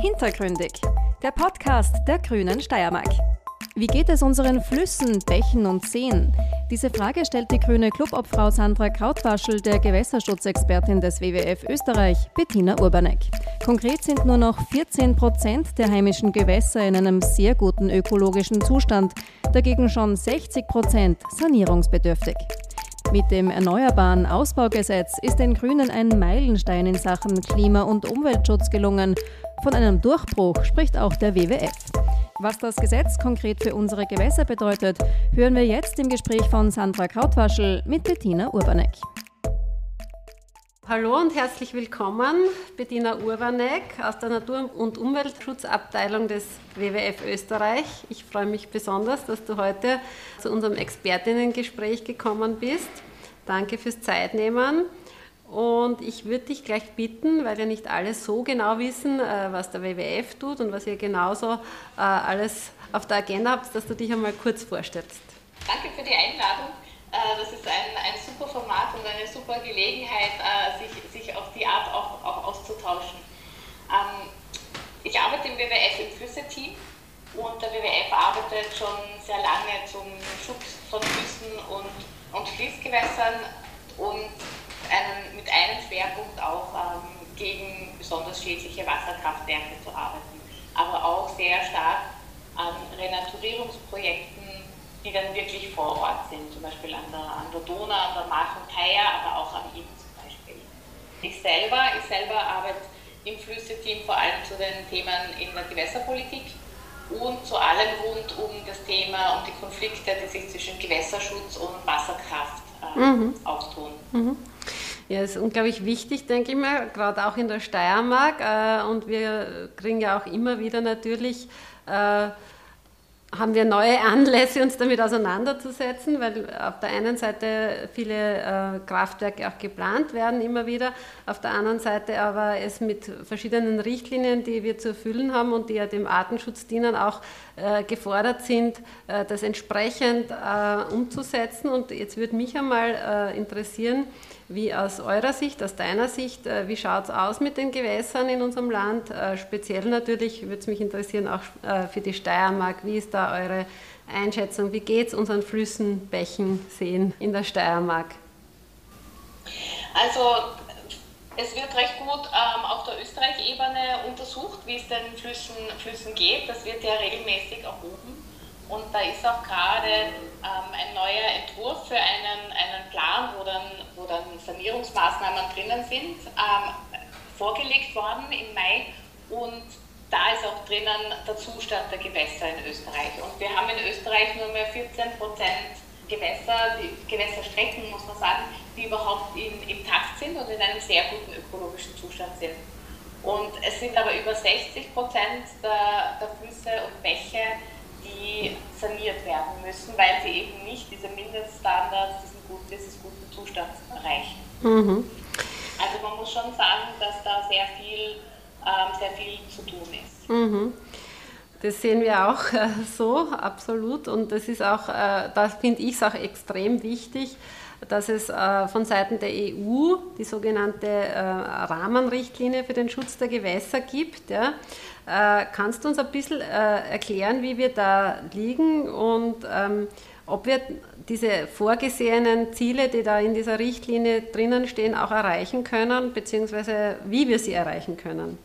Hintergründig, der Podcast der Grünen Steiermark. Wie geht es unseren Flüssen, Bächen und Seen? Diese Frage stellt die grüne Clubobfrau Sandra Krautwaschel der Gewässerschutzexpertin des WWF Österreich, Bettina Urbanek. Konkret sind nur noch 14 Prozent der heimischen Gewässer in einem sehr guten ökologischen Zustand, dagegen schon 60 Prozent sanierungsbedürftig. Mit dem Erneuerbaren Ausbaugesetz ist den Grünen ein Meilenstein in Sachen Klima- und Umweltschutz gelungen. Von einem Durchbruch spricht auch der WWF. Was das Gesetz konkret für unsere Gewässer bedeutet, hören wir jetzt im Gespräch von Sandra Krautwaschel mit Bettina Urbanek. Hallo und herzlich willkommen, Bettina Urbanek aus der Natur- und Umweltschutzabteilung des WWF Österreich. Ich freue mich besonders, dass du heute zu unserem Expertinnengespräch gekommen bist. Danke fürs Zeitnehmen. Und ich würde dich gleich bitten, weil ja nicht alle so genau wissen, äh, was der WWF tut und was ihr genauso äh, alles auf der Agenda habt, dass du dich einmal kurz vorstellst. Danke für die Einladung. Äh, das ist ein, ein super Format und eine super Gelegenheit, sich, sich auf die Art auch, auch auszutauschen. Ähm, ich arbeite im WWF im Flüsse-Team und der WWF arbeitet schon sehr lange zum Schutz von Flüssen und, und Fließgewässern und einen, mit einem Schwerpunkt auch ähm, gegen besonders schädliche Wasserkraftwerke zu arbeiten, aber auch sehr stark an Renaturierungsprojekten, die dann wirklich vor Ort sind, zum Beispiel an der, an der Donau, an der Mark und Thaya, aber auch am Inn zum Beispiel. Ich selber, ich selber arbeite im Flüsse-Team vor allem zu den Themen in der Gewässerpolitik und zu allem rund um das Thema, um die Konflikte, die sich zwischen Gewässerschutz und Wasserkraft äh, mhm. auftun. Mhm. Ja, ist unglaublich wichtig, denke ich mal, gerade auch in der Steiermark. Äh, und wir kriegen ja auch immer wieder natürlich äh, haben wir neue Anlässe, uns damit auseinanderzusetzen, weil auf der einen Seite viele äh, Kraftwerke auch geplant werden immer wieder, auf der anderen Seite aber es mit verschiedenen Richtlinien, die wir zu erfüllen haben und die ja dem Artenschutz dienen, auch äh, gefordert sind, äh, das entsprechend umzusetzen. Und jetzt würde mich einmal interessieren, wie aus eurer Sicht, aus deiner Sicht, äh, wie schaut es aus mit den Gewässern in unserem Land? Äh, speziell natürlich würde es mich interessieren, auch äh, für die Steiermark. Wie ist da eure Einschätzung? Wie geht es unseren Flüssen, Bächen, Seen in der Steiermark? Also es wird recht gut ähm, auf der Österreich-Ebene untersucht, wie es den Flüssen, Flüssen geht. Das wird ja regelmäßig erhoben. Und da ist auch gerade ähm, ein neuer Entwurf für einen, einen Plan, wo dann, wo dann Sanierungsmaßnahmen drinnen sind, ähm, vorgelegt worden im Mai. Und da ist auch drinnen der Zustand der Gewässer in Österreich. Und wir haben in Österreich nur mehr 14 Prozent Gewässer, Gewässerstrecken, muss man sagen, die überhaupt in, intakt sind und in einem sehr guten ökologischen Zustand sind. Und es sind aber über 60 Prozent der, der Flüsse und Bäche, saniert werden müssen, weil sie eben nicht diese Mindeststandards, diesen gut, dieses guten Zustands erreichen. Mhm. Also man muss schon sagen, dass da sehr viel, ähm, sehr viel zu tun ist. Mhm. Das sehen wir auch äh, so, absolut. Und das ist auch, äh, da finde ich es auch extrem wichtig, dass es äh, von Seiten der EU die sogenannte äh, Rahmenrichtlinie für den Schutz der Gewässer gibt. Äh, kannst du uns ein bisschen erklären, wie wir da liegen und ähm, ob wir diese vorgesehenen Ziele, die da in dieser Richtlinie drinnen stehen, auch erreichen können, beziehungsweise wie wir sie erreichen können?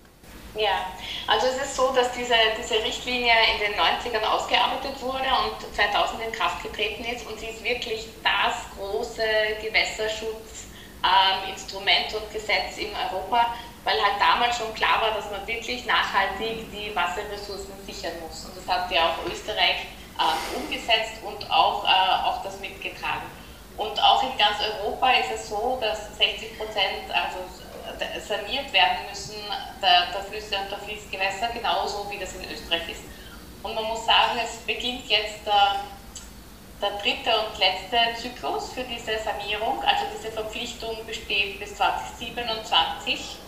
Ja, also es ist so, dass diese, diese Richtlinie in den 90ern ausgearbeitet wurde und 2000 in Kraft getreten ist und sie ist wirklich das große Gewässerschutzinstrument ähm, und Gesetz in Europa, weil halt damals schon klar war, dass man wirklich nachhaltig die Wasserressourcen sichern muss. Und das hat ja auch Österreich äh, umgesetzt und auch, äh, auch das mitgetragen. Und auch in ganz Europa ist es so, dass 60 Prozent, also saniert werden müssen, der, der Flüsse und der Fließgewässer, genauso wie das in Österreich ist. Und man muss sagen, es beginnt jetzt der, der dritte und letzte Zyklus für diese Sanierung. Also diese Verpflichtung besteht bis 2027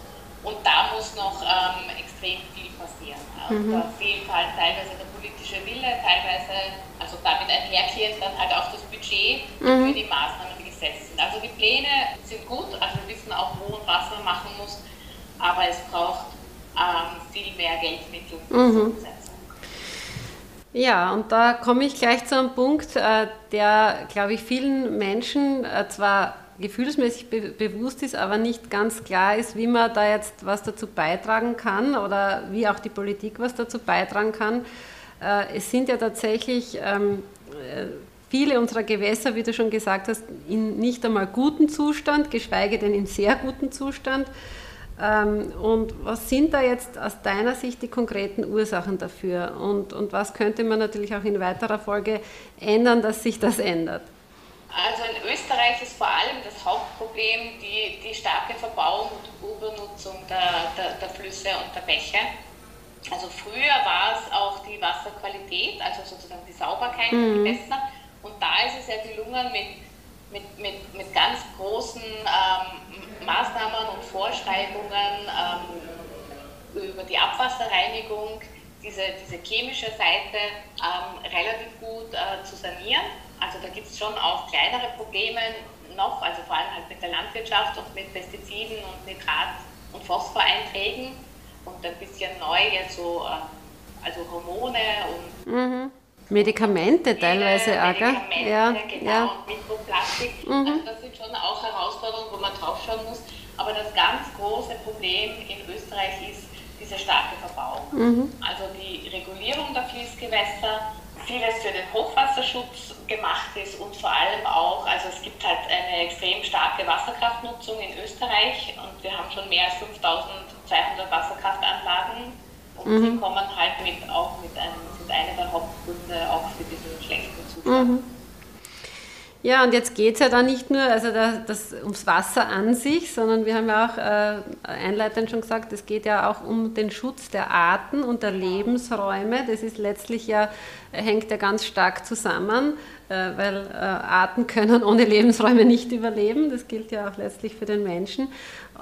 und da muss noch ähm, extrem viel passieren. Mhm. Da fehlt halt teilweise der politische Wille, teilweise, also damit einhergehend dann halt auch das Budget mhm. für die Maßnahmen, gesetzt sind. Also die Pläne sind gut, also wir wissen auch, wo und was man machen muss, aber es braucht ähm, viel mehr Geldmittel mhm. Ja, und da komme ich gleich zu einem Punkt, äh, der, glaube ich, vielen Menschen äh, zwar gefühlsmäßig be bewusst ist, aber nicht ganz klar ist, wie man da jetzt was dazu beitragen kann oder wie auch die Politik was dazu beitragen kann. Äh, es sind ja tatsächlich ähm, viele unserer Gewässer, wie du schon gesagt hast, in nicht einmal guten Zustand, geschweige denn in sehr guten Zustand. Ähm, und was sind da jetzt aus deiner Sicht die konkreten Ursachen dafür? Und, und was könnte man natürlich auch in weiterer Folge ändern, dass sich das ändert? Also in Österreich ist vor allem das Hauptproblem die, die starke Verbauung und Übernutzung der, der, der Flüsse und der Bäche. Also früher war es auch die Wasserqualität, also sozusagen die Sauberkeit mhm. der Gewässer. Ist es ja gelungen, mit, mit, mit, mit ganz großen ähm, Maßnahmen und Vorschreibungen ähm, über die Abwasserreinigung diese, diese chemische Seite ähm, relativ gut äh, zu sanieren. Also da gibt es schon auch kleinere Probleme noch, also vor allem halt mit der Landwirtschaft und mit Pestiziden und Nitrat- und Phosphoreinträgen und ein bisschen neu jetzt so, äh, also Hormone und mhm. Medikamente teilweise auch, Medikamente, ja, genau, ja. Mikroplastik. Mhm. Also das sind schon auch Herausforderungen, wo man draufschauen muss. Aber das ganz große Problem in Österreich ist diese starke Verbauung. Mhm. Also die Regulierung der Fließgewässer, vieles für den Hochwasserschutz gemacht ist und vor allem auch, also es gibt halt eine extrem starke Wasserkraftnutzung in Österreich und wir haben schon mehr als 5200 Wasserkraftanlagen und mhm. die kommen halt mit, auch mit einem, sind eine der Hauptgründe auch für diesen schlechten Zustand. Mhm. Ja, und jetzt geht es ja da nicht nur also da, das, ums Wasser an sich, sondern wir haben ja auch äh, einleitend schon gesagt, es geht ja auch um den Schutz der Arten und der Lebensräume. Das ist letztlich ja, hängt ja ganz stark zusammen, äh, weil äh, Arten können ohne Lebensräume nicht überleben. Das gilt ja auch letztlich für den Menschen.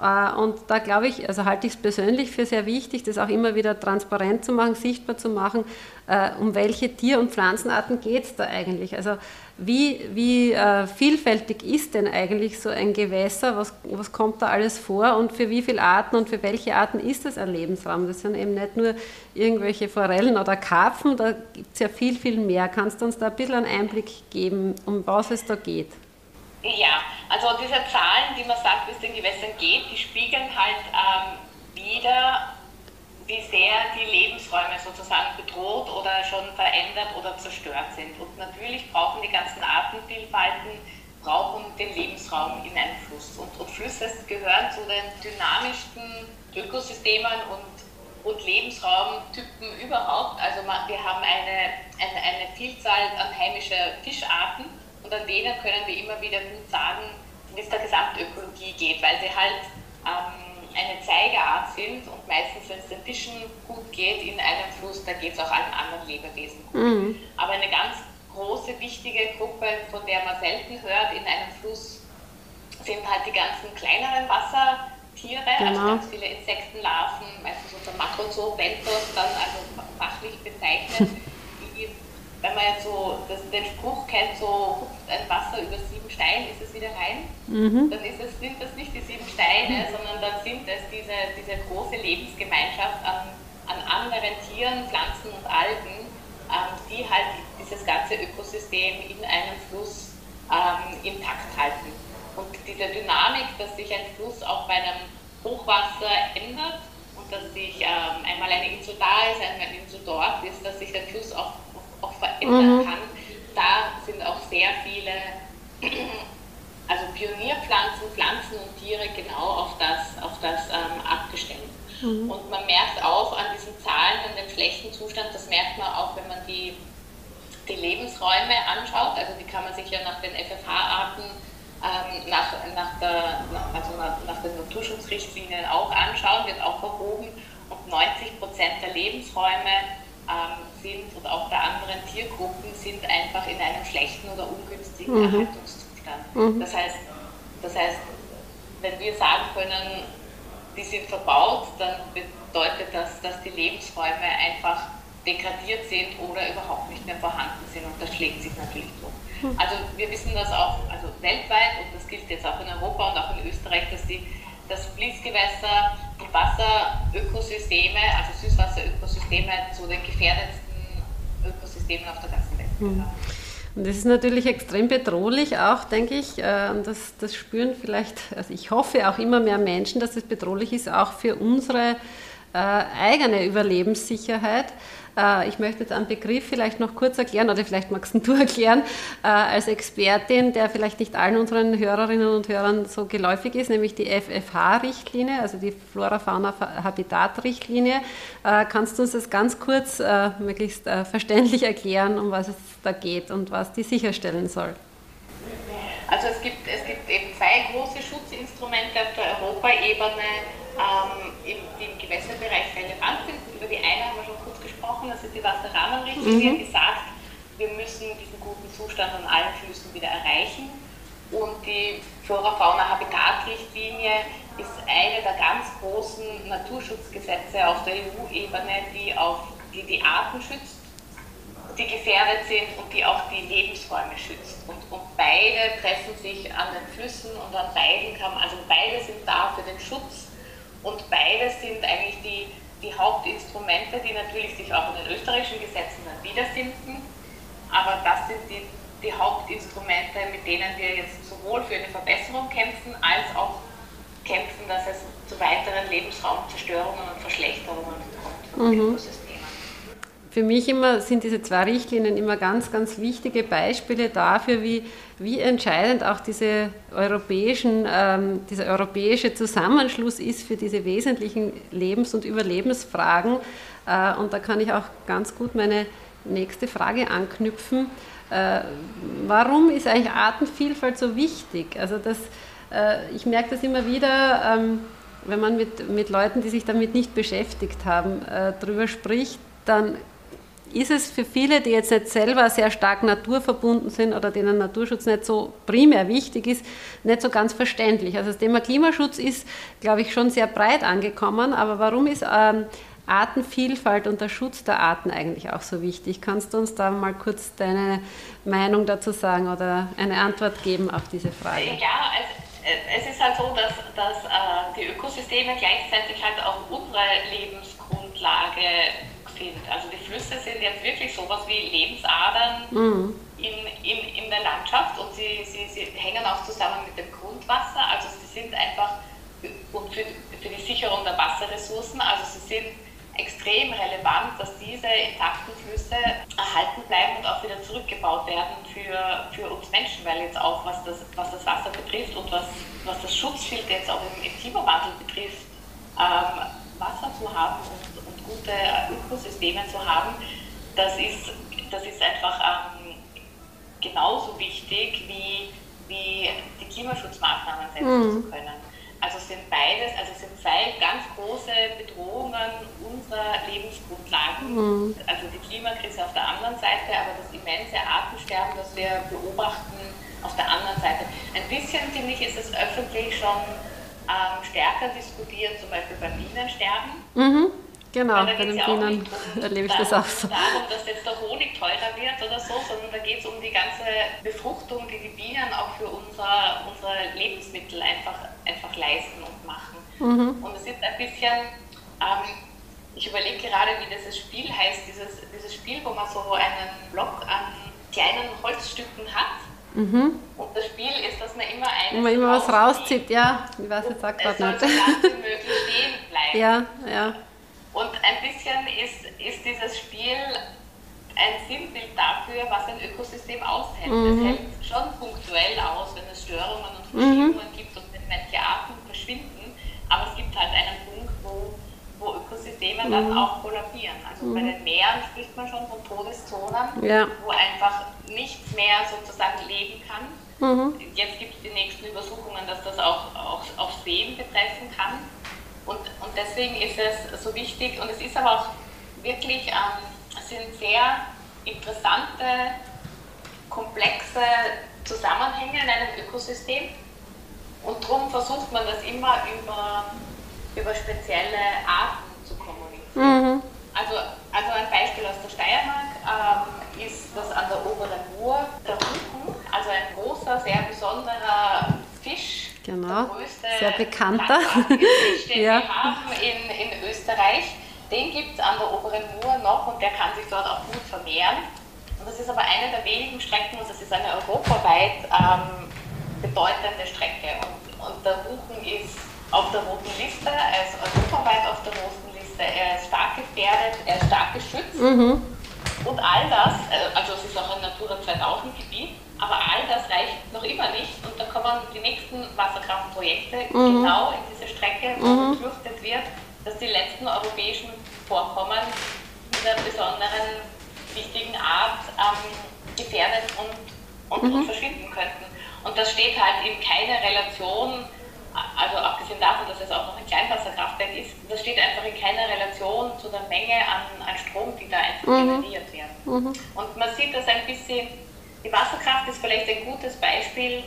Äh, und da glaube ich, also halte ich es persönlich für sehr wichtig, das auch immer wieder transparent zu machen, sichtbar zu machen, äh, um welche Tier- und Pflanzenarten geht es da eigentlich. Also wie, wie äh, vielfältig ist denn eigentlich so ein Gewässer? Was, was kommt da alles vor und für wie viele Arten und für welche Arten ist das ein Lebensraum? Das sind eben nicht nur irgendwelche Forellen oder Karpfen, da gibt es ja viel, viel mehr. Kannst du uns da ein bisschen einen Einblick geben, um was es da geht? Ja, also diese Zahlen, die man sagt, wie es den Gewässern geht, die spiegeln halt ähm, wieder wie sehr die Lebensräume sozusagen bedroht oder schon verändert oder zerstört sind. Und natürlich brauchen die ganzen Artenvielfalten brauchen den Lebensraum in einem Fluss. Und, und Flüsse gehören zu den dynamischsten Ökosystemen und, und Lebensraumtypen überhaupt. Also wir haben eine, eine, eine Vielzahl an heimischer Fischarten und an denen können wir immer wieder gut sagen, es der Gesamtökologie geht, weil sie halt ähm, eine Zeigerart sind und meistens, wenn es den Fischen gut geht in einem Fluss, da geht es auch allen anderen Lebewesen gut. Mhm. Aber eine ganz große, wichtige Gruppe, von der man selten hört in einem Fluss, sind halt die ganzen kleineren Wassertiere, also genau. also ganz viele Insektenlarven, meistens unter Macrozoobenthos dann also fachlich bezeichnet, wenn man jetzt so das, den Spruch kennt, so hupft ein Wasser über sieben Steine, ist es wieder rein, mhm. dann ist es, sind das nicht die sieben Steine, sondern dann sind es diese, diese große Lebensgemeinschaft an, an anderen Tieren, Pflanzen und Algen, ähm, die halt dieses ganze Ökosystem in einem Fluss ähm, intakt halten. Und diese Dynamik, dass sich ein Fluss auch bei einem Hochwasser ändert und dass sich ähm, einmal eine Insel da ist, einmal eine Insel dort ist, dass sich der Fluss auch auch verändern mhm. kann. Da sind auch sehr viele, also Pionierpflanzen, Pflanzen und Tiere genau auf das, auf das ähm, abgestimmt. Mhm. Und man merkt auch an diesen Zahlen, an dem schlechten Zustand, das merkt man auch, wenn man die, die Lebensräume anschaut, also die kann man sich ja nach den FFH-Arten ähm, nach, nach, der, also nach, nach, den Naturschutzrichtlinien auch anschauen, wird auch erhoben und 90 Prozent der Lebensräume ähm, sind und auch bei anderen Tiergruppen sind einfach in einem schlechten oder ungünstigen mhm. Erhaltungszustand. Mhm. Das, heißt, das heißt, wenn wir sagen können, die sind verbaut, dann bedeutet das, dass die Lebensräume einfach degradiert sind oder überhaupt nicht mehr vorhanden sind und das schlägt sich natürlich um. Mhm. Also wir wissen das auch also weltweit und das gilt jetzt auch in Europa und auch in Österreich, dass die dass Fließgewässer, die Wasserökosysteme, also Süßwasserökosysteme zu den gefährdetsten Ökosystemen auf der ganzen Welt. Mhm. Und das ist natürlich extrem bedrohlich auch, denke ich. Äh, und das, das spüren vielleicht, also ich hoffe auch immer mehr Menschen, dass es bedrohlich ist, auch für unsere äh, eigene Überlebenssicherheit. Äh, ich möchte jetzt einen Begriff vielleicht noch kurz erklären oder vielleicht magst du erklären, äh, als Expertin, der vielleicht nicht allen unseren Hörerinnen und Hörern so geläufig ist, nämlich die FFH-Richtlinie, also die Flora-Fauna-Habitat-Richtlinie. Äh, kannst du uns das ganz kurz möglichst verständlich erklären, um was es da geht und was die sicherstellen soll? Also es gibt, es gibt eben zwei große Schutzinstrumente auf der Europaebene, ähm, die im Gewässerbereich relevant sind. Über die eine haben wir schon gesprochen, das ist die Wasserrahmenrichtlinie, mhm. die sagt, wir müssen diesen guten Zustand an allen Flüssen wieder erreichen. Und die Flora-Fauna-Habitat-Richtlinie ist eine der ganz großen Naturschutzgesetze auf der EU-Ebene, die, die die Arten schützt, die gefährdet sind und die auch die Lebensräume schützt. Und, und beide treffen sich an den Flüssen und an beiden kann also beide sind da für den Schutz und beide sind eigentlich die die Hauptinstrumente, die natürlich sich auch in den österreichischen Gesetzen dann wiederfinden. Aber das sind die, die Hauptinstrumente, mit denen wir jetzt sowohl für eine Verbesserung kämpfen, als auch kämpfen, dass es zu weiteren Lebensraumzerstörungen und Verschlechterungen kommt mhm. Für mich immer sind diese zwei Richtlinien immer ganz, ganz wichtige Beispiele dafür, wie wie entscheidend auch diese europäischen, ähm, dieser europäische Zusammenschluss ist für diese wesentlichen Lebens- und Überlebensfragen. Äh, und da kann ich auch ganz gut meine nächste Frage anknüpfen. Äh, warum ist eigentlich Artenvielfalt so wichtig? Also das, äh, ich merke das immer wieder, ähm, wenn man mit, mit Leuten, die sich damit nicht beschäftigt haben, äh, darüber spricht, dann ist es für viele, die jetzt nicht selber sehr stark naturverbunden sind oder denen Naturschutz nicht so primär wichtig ist, nicht so ganz verständlich. Also das Thema Klimaschutz ist, glaube ich, schon sehr breit angekommen, aber warum ist ähm, Artenvielfalt und der Schutz der Arten eigentlich auch so wichtig? Kannst du uns da mal kurz deine Meinung dazu sagen oder eine Antwort geben auf diese Frage? Ja, also es ist halt so, dass, dass äh, die Ökosysteme gleichzeitig halt auch unsere Lebensgrundlage sind. Also die Flüsse sind jetzt wirklich sowas wie Lebensadern mhm. in, in, in der Landschaft und sie, sie, sie hängen auch zusammen mit dem Grundwasser. Also sie sind einfach und für, für die Sicherung der Wasserressourcen, also sie sind extrem relevant, dass diese intakten Flüsse erhalten bleiben und auch wieder zurückgebaut werden für, für uns Menschen, weil jetzt auch was das, was das Wasser betrifft und was, was das Schutzschild jetzt auch im, im Klimawandel betrifft, ähm, Wasser zu haben und gute Ökosysteme zu haben, das ist, das ist einfach ähm, genauso wichtig wie, wie die Klimaschutzmaßnahmen setzen mhm. zu können. Also sind beides, also sind zwei ganz große Bedrohungen unserer Lebensgrundlagen. Mhm. Also die Klimakrise auf der anderen Seite, aber das immense Artensterben, das wir beobachten auf der anderen Seite. Ein bisschen, finde ich, ist es öffentlich schon ähm, stärker diskutiert, zum Beispiel beim Bienensterben. Mhm. Genau, bei den ja Bienen erlebe ich das auch so. darum, dass jetzt der Honig teurer wird oder so, sondern da geht es um die ganze Befruchtung, die die Bienen auch für unser, unsere Lebensmittel einfach, einfach leisten und machen. Mhm. Und es ist ein bisschen, ähm, ich überlege gerade, wie dieses Spiel heißt, dieses, dieses Spiel, wo man so einen Block an kleinen Holzstücken hat. Mhm. Und das Spiel ist, dass man immer eine. Wenn man immer was rauszieht, ja, ich weiß jetzt auch gerade nicht. So möglich stehen bleiben. Ja, ja. Und ein bisschen ist, ist dieses Spiel ein Sinnbild dafür, was ein Ökosystem aushält. Mhm. Es hält schon punktuell aus, wenn es Störungen und Verschiebungen mhm. gibt und wenn manche Arten verschwinden, aber es gibt halt einen Punkt, wo, wo Ökosysteme mhm. dann auch kollabieren. Also bei mhm. den Meeren spricht man schon von Todeszonen, ja. wo einfach nichts mehr sozusagen leben kann. Mhm. Jetzt gibt es die nächsten Übersuchungen, dass das auch, auch, auch Seen betreffen kann. Und, und deswegen ist es so wichtig und es ist aber auch wirklich, ähm, sind sehr interessante, komplexe Zusammenhänge in einem Ökosystem und darum versucht man das immer über, über spezielle Arten zu kommunizieren. Mhm. Also, also ein Beispiel aus der Steiermark ähm, ist das an der oberen Mur der Huchen, also ein großer, sehr besonderer Fisch, Genau, sehr bekannter. den ja. wir haben in, in Österreich. Den gibt es an der oberen Mur noch und der kann sich dort auch gut vermehren. Und das ist aber eine der wenigen Strecken, und das ist eine europaweit ähm, bedeutende Strecke. Und, und der Buchen ist auf der roten Liste, er ist europaweit auf der roten Liste, er ist stark gefährdet, er ist stark geschützt. Mhm. Und all das, äh, also es ist auch ein Natura 2000 Gebiet, aber all das reicht noch immer nicht. Und da kommen die nächsten Wasserkraftprojekte mhm. genau in diese Strecke, wo mhm. befürchtet wird, dass die letzten europäischen Vorkommen dieser besonderen, wichtigen Art ähm, gefährdet und, und, mhm. und verschwinden könnten. Und das steht halt in keiner Relation also abgesehen davon, dass es auch noch ein Kleinwasserkraftwerk ist, das steht einfach in keiner Relation zu der Menge an, an Strom, die da einfach mhm. generiert werden. Mhm. Und man sieht das ein bisschen, die Wasserkraft ist vielleicht ein gutes Beispiel,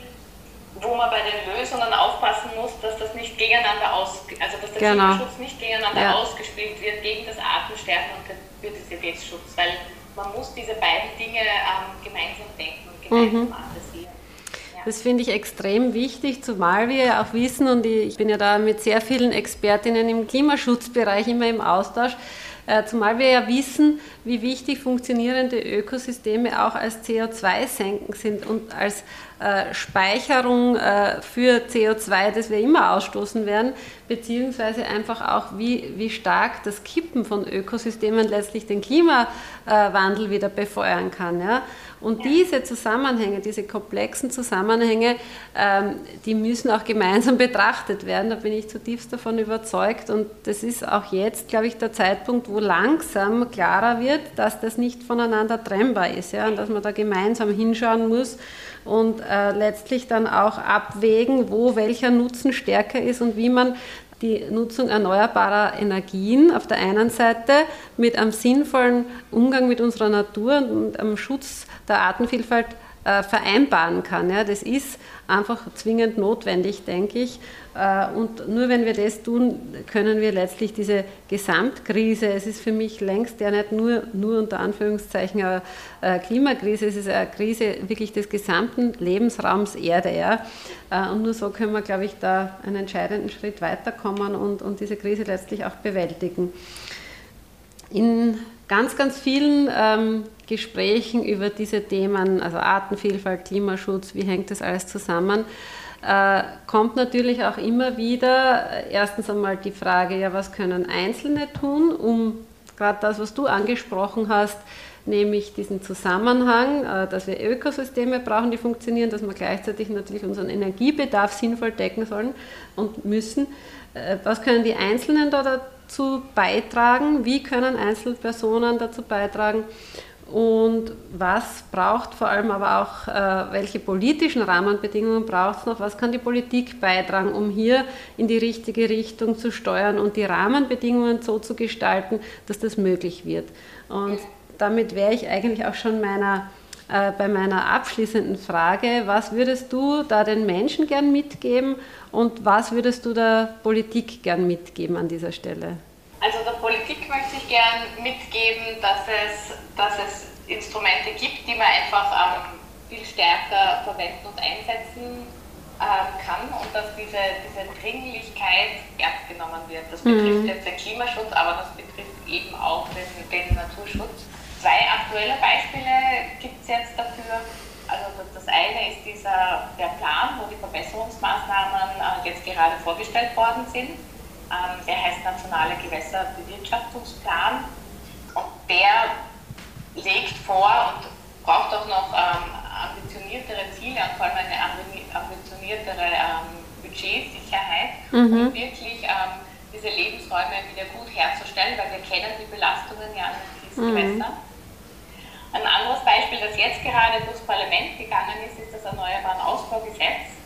wo man bei den Lösungen aufpassen muss, dass das nicht gegeneinander aus, also dass der genau. Klimaschutz nicht gegeneinander ja. ausgespielt wird gegen das Artensterben und den Biodiversitätsschutz, weil man muss diese beiden Dinge ähm, gemeinsam denken und gemeinsam mhm. Das finde ich extrem wichtig, zumal wir ja auch wissen, und ich bin ja da mit sehr vielen Expertinnen im Klimaschutzbereich immer im Austausch, äh, zumal wir ja wissen, wie wichtig funktionierende Ökosysteme auch als CO2-Senken sind und als äh, Speicherung äh, für CO2, das wir immer ausstoßen werden, beziehungsweise einfach auch, wie, wie stark das Kippen von Ökosystemen letztlich den Klimawandel wieder befeuern kann. Ja? Und diese Zusammenhänge, diese komplexen Zusammenhänge, ähm, die müssen auch gemeinsam betrachtet werden. Da bin ich zutiefst davon überzeugt. Und das ist auch jetzt, glaube ich, der Zeitpunkt, wo langsam klarer wird, dass das nicht voneinander trennbar ist ja? und dass man da gemeinsam hinschauen muss und äh, letztlich dann auch abwägen, wo welcher Nutzen stärker ist und wie man die Nutzung erneuerbarer Energien auf der einen Seite mit einem sinnvollen Umgang mit unserer Natur und am Schutz der Artenvielfalt äh, vereinbaren kann. Ja, das ist einfach zwingend notwendig, denke ich. Äh, und nur wenn wir das tun, können wir letztlich diese Gesamtkrise, es ist für mich längst ja nicht nur, nur unter Anführungszeichen eine äh, Klimakrise, es ist eine Krise wirklich des gesamten Lebensraums Erde. Ja. Und nur so können wir, glaube ich, da einen entscheidenden Schritt weiterkommen und, und diese Krise letztlich auch bewältigen. In ganz, ganz vielen ähm, Gesprächen über diese Themen, also Artenvielfalt, Klimaschutz, wie hängt das alles zusammen, äh, kommt natürlich auch immer wieder äh, erstens einmal die Frage, ja, was können Einzelne tun, um gerade das, was du angesprochen hast, nämlich diesen Zusammenhang, äh, dass wir Ökosysteme brauchen, die funktionieren, dass wir gleichzeitig natürlich unseren Energiebedarf sinnvoll decken sollen und müssen. Äh, was können die Einzelnen da dazu beitragen? Wie können Einzelpersonen dazu beitragen? Und was braucht vor allem aber auch, äh, welche politischen Rahmenbedingungen braucht es noch? Was kann die Politik beitragen, um hier in die richtige Richtung zu steuern und die Rahmenbedingungen so zu gestalten, dass das möglich wird? Und damit wäre ich eigentlich auch schon meiner, äh, bei meiner abschließenden Frage. Was würdest du da den Menschen gern mitgeben und was würdest du der Politik gern mitgeben an dieser Stelle? Also der Politik möchte ich gern mitgeben, dass es, dass es Instrumente gibt, die man einfach ähm, viel stärker verwenden und einsetzen ähm, kann und dass diese, diese Dringlichkeit ernst genommen wird. Das betrifft mhm. jetzt den Klimaschutz, aber das betrifft eben auch den, den Naturschutz. Zwei aktuelle Beispiele gibt es jetzt dafür. Also das eine ist dieser der Plan, wo die Verbesserungsmaßnahmen äh, jetzt gerade vorgestellt worden sind ähm, der heißt Nationale Gewässerbewirtschaftungsplan und der legt vor und braucht auch noch ähm, ambitioniertere Ziele und vor allem eine ambitioniertere ähm, Budgetsicherheit, mhm. um wirklich diese Lebensräume wieder gut herzustellen, weil wir kennen die Belastungen ja an den Fließgewässern. Mhm. Ein anderes Beispiel, das jetzt gerade durchs Parlament gegangen ist, ist das Erneuerbaren Ausbaugesetz,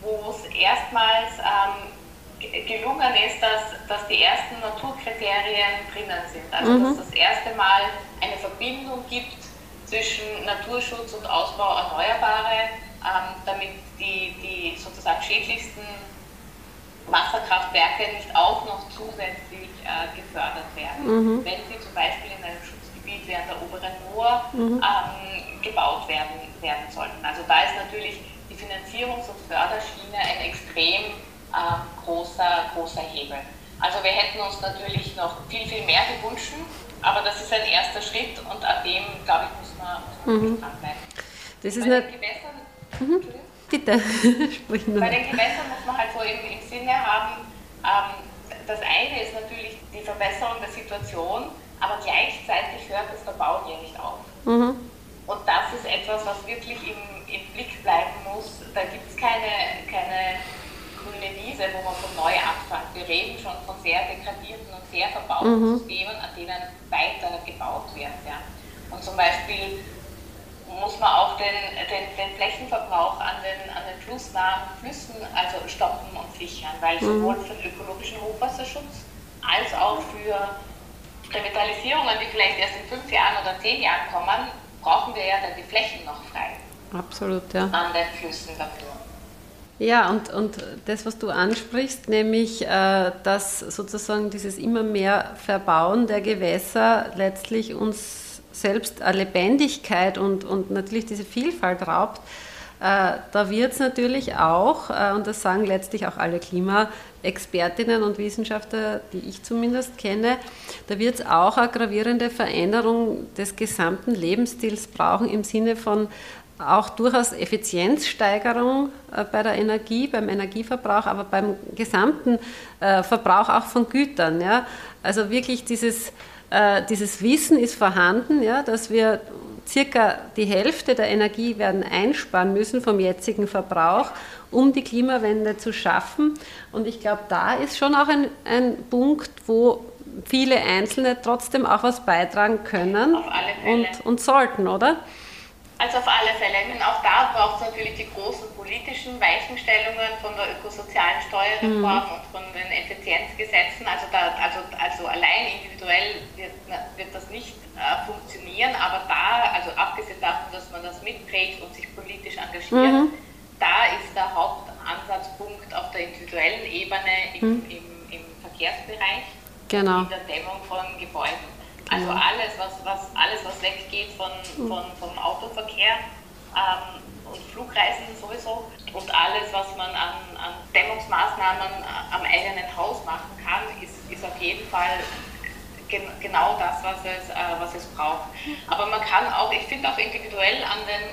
wo es erstmals ähm, gelungen ist, dass, dass die ersten Naturkriterien drinnen sind. Also mhm. dass das erste Mal eine Verbindung gibt zwischen Naturschutz und Ausbau Erneuerbare, ähm, damit die, die sozusagen schädlichsten Wasserkraftwerke nicht auch noch zusätzlich äh, gefördert werden, mhm. wenn sie zum Beispiel in einem Schutzgebiet wie an der oberen Moor mhm. ähm, gebaut werden, werden sollten. Also da ist natürlich die Finanzierung Revitalisierungs- und Förderschiene ein extrem äh, großer, großer Hebel. Also wir hätten uns natürlich noch viel, viel mehr gewünscht, aber das ist ein erster Schritt und an dem, glaube ich, muss man, muss man mhm. dranbleiben. Das ist Bei den Gewässern, mhm. Bitte. Bei den Gewässern muss man halt so im, im Sinne haben, ähm, das eine ist natürlich die Verbesserung der Situation, aber gleichzeitig hört das Verbauen ja nicht auf. Mhm. Und das ist etwas, was wirklich im, im Blick bleiben muss. Da gibt es keine, keine grüne Wiese, wo man von neu anfängt. Wir reden schon von sehr degradierten und sehr verbauten mhm. Systemen, an denen weiter gebaut wird. Ja. Und zum Beispiel muss man auch den, den, den Flächenverbrauch an den, an den flussnahen Flüssen also stoppen und sichern, weil mhm. sowohl für den ökologischen Hochwasserschutz als auch für Revitalisierungen, die vielleicht erst in fünf Jahren oder zehn Jahren kommen, brauchen wir ja dann die Flächen noch frei. Absolut, ja. An den Flüssen dafür. Ja, und, und das, was du ansprichst, nämlich, äh, dass sozusagen dieses immer mehr Verbauen der Gewässer letztlich uns selbst eine Lebendigkeit und, und natürlich diese Vielfalt raubt, äh, da wird es natürlich auch, äh, und das sagen letztlich auch alle Klimaexpertinnen und Wissenschaftler, die ich zumindest kenne, da wird es auch eine gravierende Veränderung des gesamten Lebensstils brauchen im Sinne von auch durchaus Effizienzsteigerung äh, bei der Energie, beim Energieverbrauch, aber beim gesamten äh, Verbrauch auch von Gütern. Ja? Also wirklich dieses, äh, dieses Wissen ist vorhanden, ja, dass wir circa die Hälfte der Energie werden einsparen müssen vom jetzigen Verbrauch, um die Klimawende zu schaffen. Und ich glaube, da ist schon auch ein, ein Punkt, wo viele Einzelne trotzdem auch was beitragen können und, und sollten, oder? Also auf alle Fälle. Meine, auch da braucht es natürlich die großen politischen Weichenstellungen von der ökosozialen Steuerreform mhm. und von den Effizienzgesetzen. Also, da, also, also allein individuell wird, wird das nicht äh, funktionieren, aber da, also abgesehen davon, dass man das mitträgt und sich politisch engagiert, mhm. da ist der Hauptansatzpunkt auf der individuellen Ebene im, mhm. im, im Verkehrsbereich, genau. in der Dämmung von Gebäuden. Also alles, was, was, alles, was weggeht von, hm. von, vom Autoverkehr ähm, und Flugreisen sowieso und alles, was man an, an Dämmungsmaßnahmen am eigenen Haus machen kann, ist, ist auf jeden Fall gen, genau das, was es, äh, was es braucht. Aber man kann auch, ich finde auch individuell an den,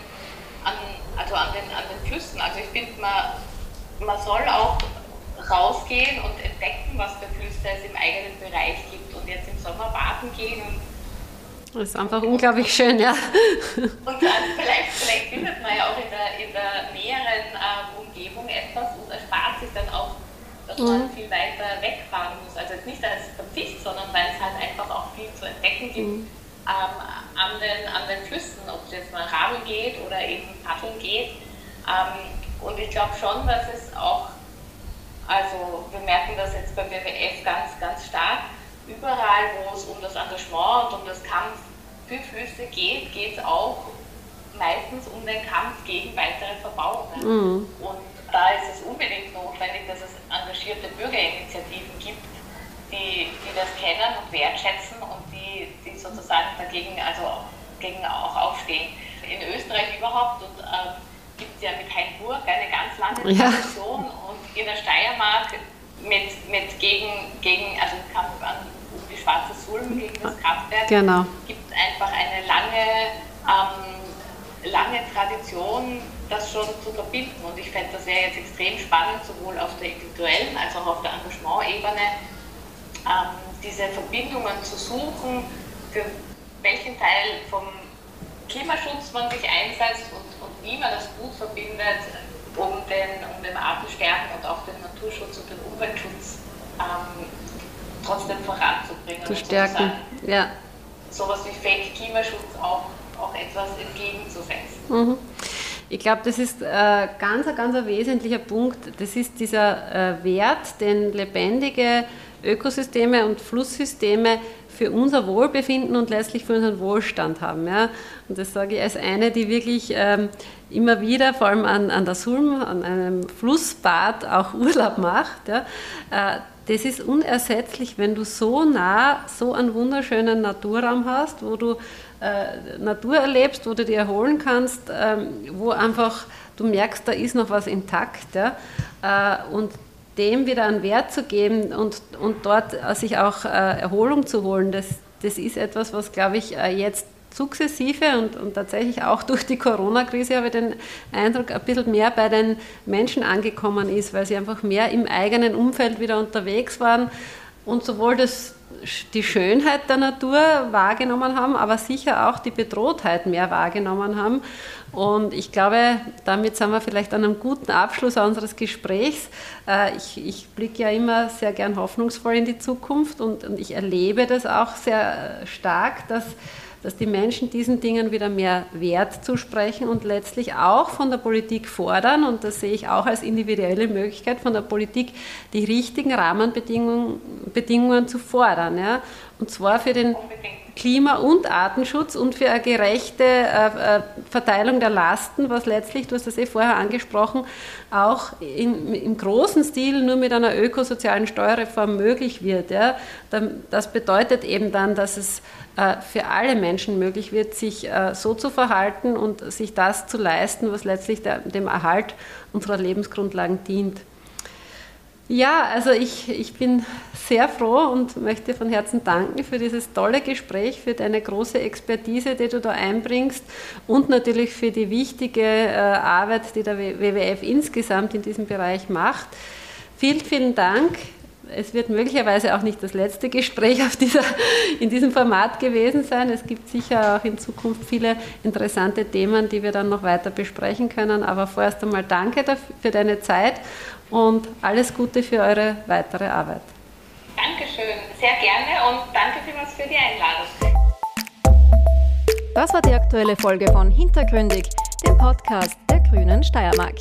an, also an den, an den Flüssen, also ich finde, man, man soll auch rausgehen und entdecken, was für Flüsse es im eigenen Bereich gibt und jetzt im Sommer baden gehen. Und das ist einfach unglaublich schön, ja. Und dann vielleicht, vielleicht findet man ja auch in der, in der näheren äh, Umgebung etwas und erspart sich dann auch, dass mhm. man viel weiter wegfahren muss. Also jetzt nicht als Verzicht, sondern weil es halt einfach auch viel zu entdecken gibt. Mhm. Ähm, an, den, an den Flüssen, ob es jetzt mal Radeln geht oder eben Paddeln geht. Ähm, und ich glaube schon, dass es auch also wir merken das jetzt beim WWF ganz, ganz stark. Überall, wo es um das Engagement und um das Kampf für Flüsse geht, geht es auch meistens um den Kampf gegen weitere Verbauungen. Mhm. Und da ist es unbedingt notwendig, dass es engagierte Bürgerinitiativen gibt, die, die das kennen und wertschätzen und die, die sozusagen dagegen also gegen auch aufstehen. In Österreich überhaupt und ähm, gibt es ja mit Hainburg eine ganz lange Tradition ja. und in der Steiermark mit, mit gegen, gegen, also Kampf an, um die schwarze Sulm gegen das Kraftwerk genau. gibt es einfach eine lange, ähm, lange Tradition, das schon zu verbinden. Und ich fände das wäre jetzt extrem spannend, sowohl auf der individuellen als auch auf der Engagement-Ebene, ähm, diese Verbindungen zu suchen, für welchen Teil vom Klimaschutz man sich einsetzt und wie man das gut verbindet, um den, um den Artensterben und auch den Naturschutz und den Umweltschutz ähm, trotzdem voranzubringen. Zu stärken, ja. Sowas wie Fake-Klimaschutz auch, auch etwas entgegenzusetzen. Mhm. Ich glaube, das ist äh, ganz, ganz ein wesentlicher Punkt. Das ist dieser äh, Wert, den lebendige Ökosysteme und Flusssysteme für unser Wohlbefinden und letztlich für unseren Wohlstand haben. Ja? Und das sage ich als eine, die wirklich ähm, immer wieder, vor allem an, an der Sulm, an einem Flussbad auch Urlaub macht. Ja? Äh, das ist unersetzlich, wenn du so nah so einen wunderschönen Naturraum hast, wo du äh, Natur erlebst, wo du dich erholen kannst, ähm, wo einfach du merkst, da ist noch was intakt. Ja? Äh, und dem wieder einen Wert zu geben und, und dort sich auch äh, Erholung zu holen, das, das ist etwas, was, glaube ich, äh, jetzt sukzessive und, und tatsächlich auch durch die Corona-Krise habe ich den Eindruck, ein bisschen mehr bei den Menschen angekommen ist, weil sie einfach mehr im eigenen Umfeld wieder unterwegs waren und sowohl das die Schönheit der Natur wahrgenommen haben, aber sicher auch die Bedrohtheit mehr wahrgenommen haben. Und ich glaube, damit sind wir vielleicht an einem guten Abschluss unseres Gesprächs. Äh, ich, ich blicke ja immer sehr gern hoffnungsvoll in die Zukunft und, und ich erlebe das auch sehr stark, dass dass die Menschen diesen Dingen wieder mehr Wert zusprechen und letztlich auch von der Politik fordern, und das sehe ich auch als individuelle Möglichkeit von der Politik, die richtigen Rahmenbedingungen Bedingungen zu fordern. Ja? Und zwar für den Klima- und Artenschutz und für eine gerechte äh, äh, Verteilung der Lasten, was letztlich, du hast das eh vorher angesprochen, auch in, im großen Stil nur mit einer ökosozialen Steuerreform möglich wird. Ja? Das bedeutet eben dann, dass es äh, für alle Menschen möglich wird, sich so zu verhalten und sich das zu leisten, was letztlich dem Erhalt unserer Lebensgrundlagen dient. Ja, also ich, ich bin sehr froh und möchte von Herzen danken für dieses tolle Gespräch, für deine große Expertise, die du da einbringst und natürlich für die wichtige äh, Arbeit, die der WWF insgesamt in diesem Bereich macht. Vielen, vielen Dank es wird möglicherweise auch nicht das letzte Gespräch dieser, in diesem Format gewesen sein. Es gibt sicher auch in Zukunft viele interessante Themen, die wir dann noch weiter besprechen können. Aber vorerst einmal danke für deine Zeit und alles Gute für eure weitere Arbeit. Dankeschön, sehr gerne und danke vielmals für die Einladung. Das war die aktuelle Folge von Hintergründig, dem Podcast der Grünen Steiermark.